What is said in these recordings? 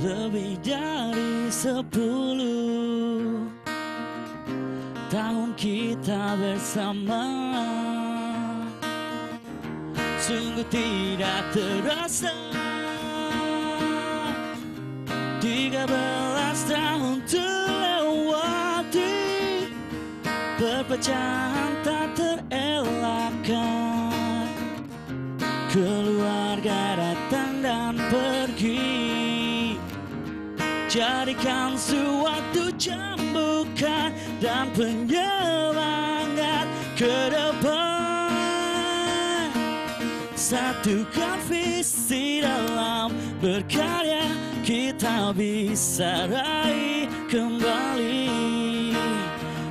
Lebih dari sepuluh Tahun kita bersama. Sungguh tidak terasa. Tiga belas tahun terlewati. Perpecahan tak terelakkan. Keluarga datang dan pergi Jadikan suatu cambukan dan penyemangat ke depan. Satukan visi dalam berkarya Kita bisa raih kembali.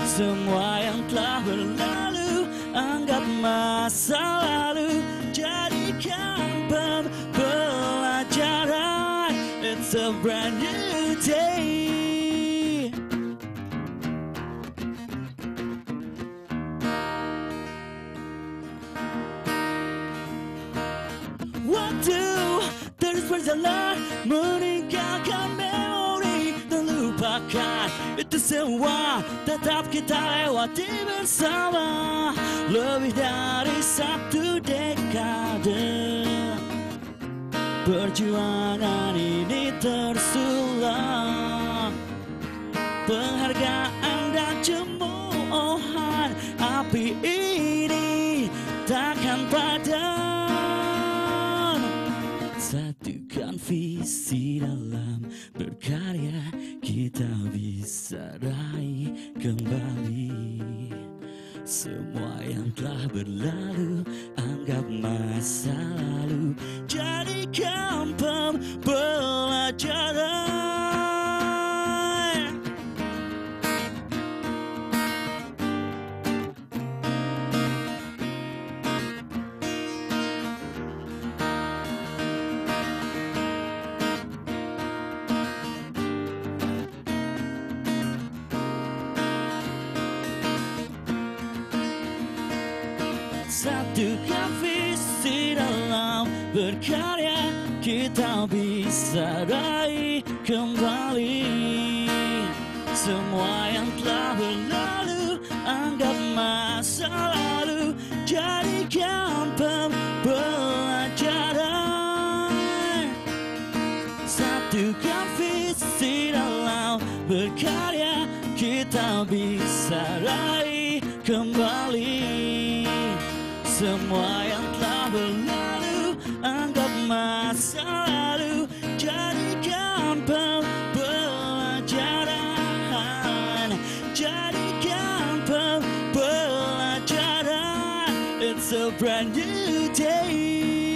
Semua yang telah berlalu Anggap masa lalu. Jadikan pembelajaran It's a brand new day. Waktu terus berjalan Meninggalkan memori Dan lupakan itu semua Tetap kita lewati bersama Lebih dari satu dekade Perjuangan ini tersulang Penghargaan dan cemoohan Api ini takkan padam. Satukan visi dalam berkarya Semua yang telah berlalu Anggap masa lalu. Jadikan pembelajaran Satukan visi dalam berkarya Kita bisa raih kembali. Semua yang telah berlalu Anggap masa lalu Jadikan pembelajaran. Satukan visi dalam berkarya Kita bisa raih kembali Semua yang telah berlalu Anggap masa lalu. Jadikan pembelajaran. Jadikan pembelajaran. It's a brand new day